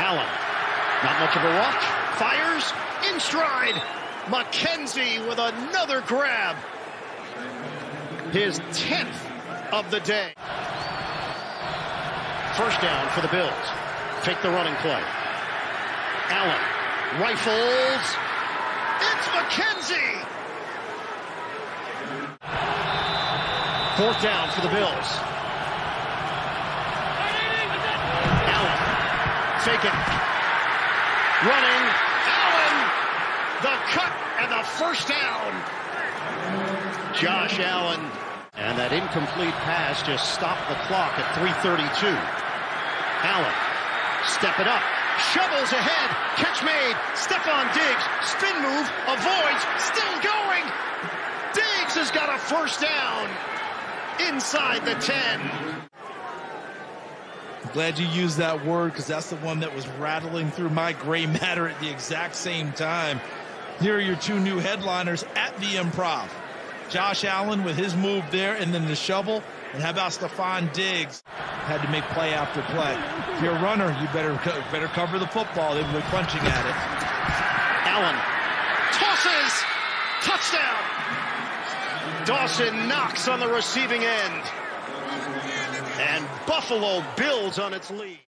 Allen. Not much of a rush. Fires in stride. McKenzie with another grab. His 10th of the day. First down for the Bills. Take the running play. Allen rifles. It's McKenzie. Fourth down for the Bills. Allen faking. Running. Allen. The cut and the first down. Josh Allen. And that incomplete pass just stopped the clock at 332. Allen. Step it up. Shovels ahead. Catch made. Stefon Diggs. Spin move. Avoids. Still going. Diggs has got a first down. Inside the 10. Glad you used that word because that's the one that was rattling through my gray matter at the exact same time. Here are your two new headliners at the improv. Josh Allen with his move there and then the shovel. And how about Stefon Diggs? Had to make play after play. If you're a runner, you better better cover the football. They've been punching at it. Allen tosses. Touchdown. Dawson Knox on the receiving end. And Buffalo builds on its lead.